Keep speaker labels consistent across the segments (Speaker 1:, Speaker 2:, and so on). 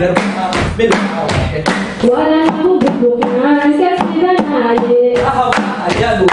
Speaker 1: better put my feelings out of my head.
Speaker 2: What I have a big open eyes, guess me that I did. I
Speaker 1: have a yellow, I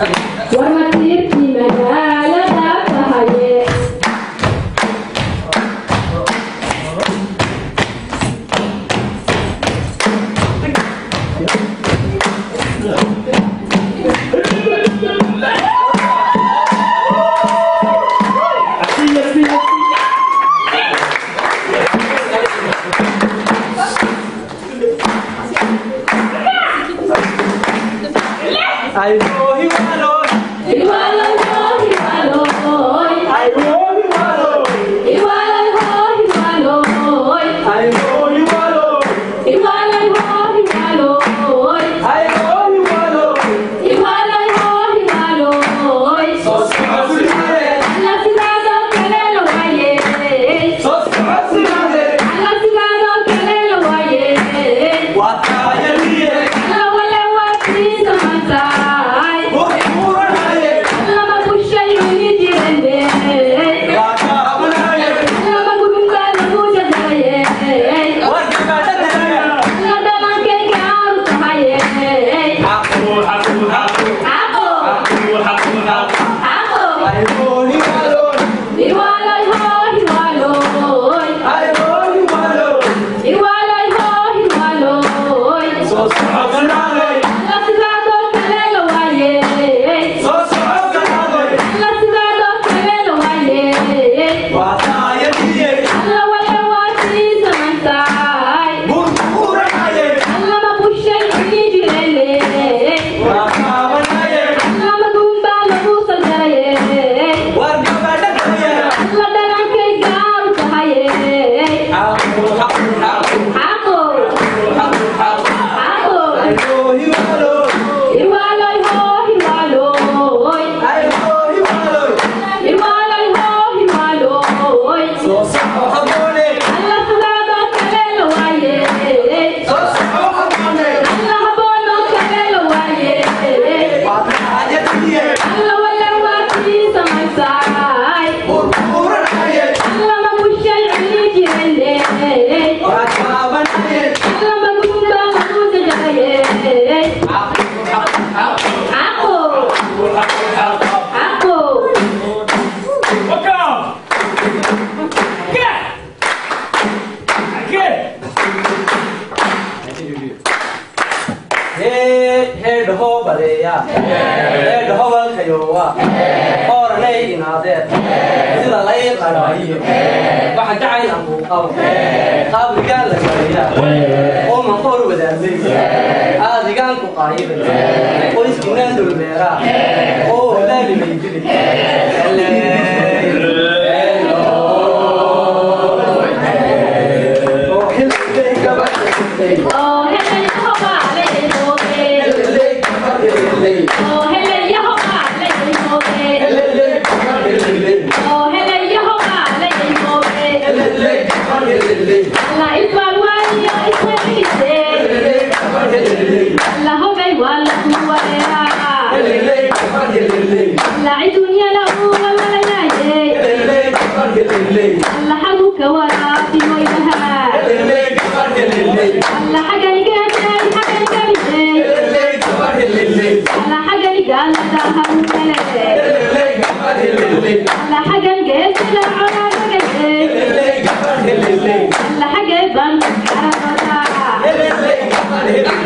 Speaker 1: Okay. you know. leedha hobalkayoowa hoornay inaadeen sida lay qaraaiyo waxa gacayn ambuu qabo qaabligaa la gaariyaa oo maqoor wadaagay aadigaanku qaayibay qoyskiinaan dulmeeraa oo wadaali maydili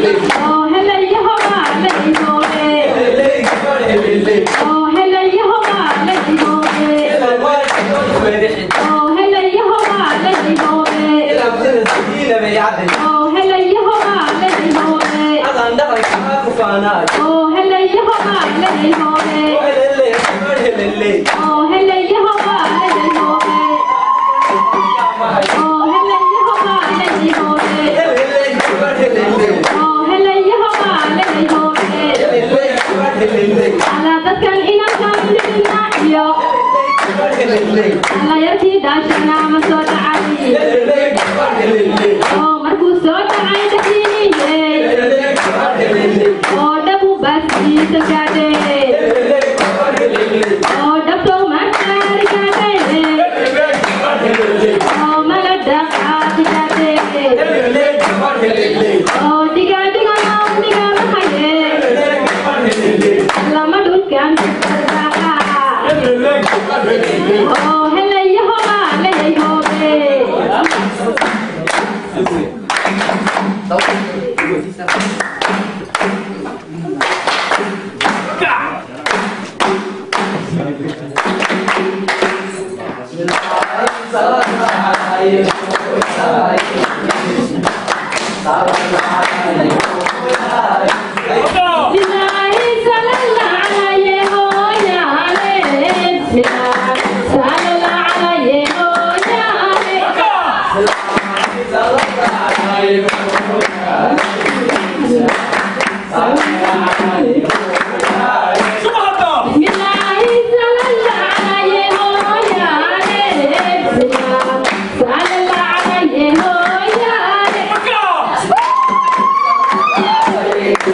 Speaker 2: Oh, hello,
Speaker 1: alla
Speaker 2: dadkan inankaan dhibina iyo alla yarkii daashana ma soo dhacay oo markuu soo dhacay dhexdiiniyey oo dhabu baasiisa gaadheen 老板，给我第三。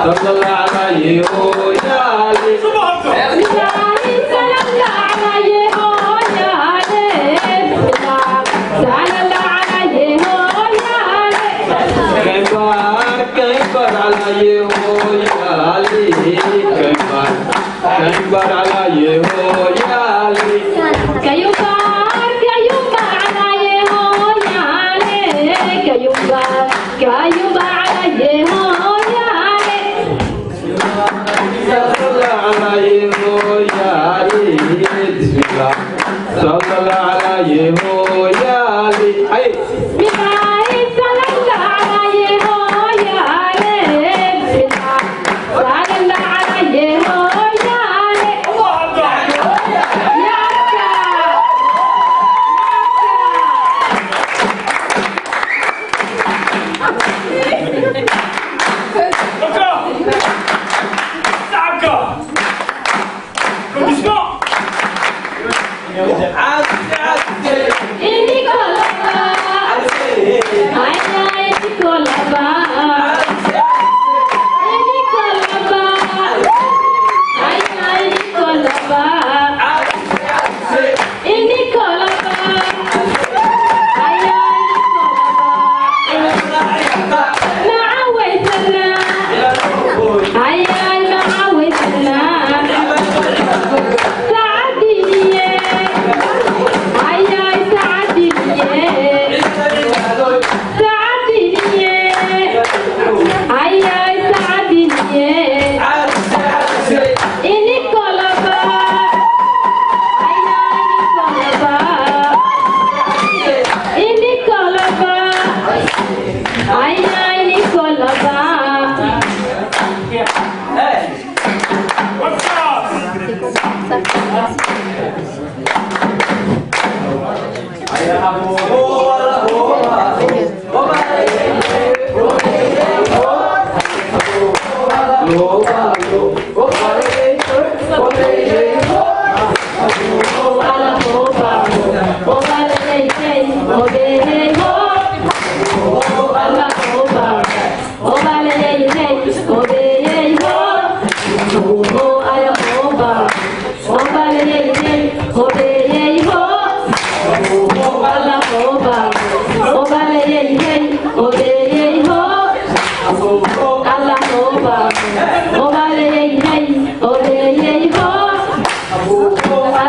Speaker 3: Kembali, kembali, kembali, kembali, kembali,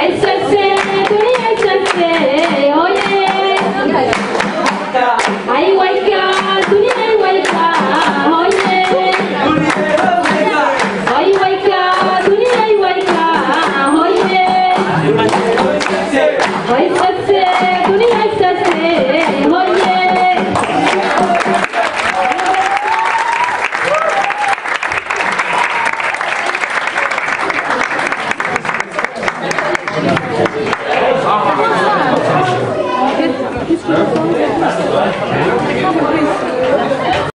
Speaker 2: and so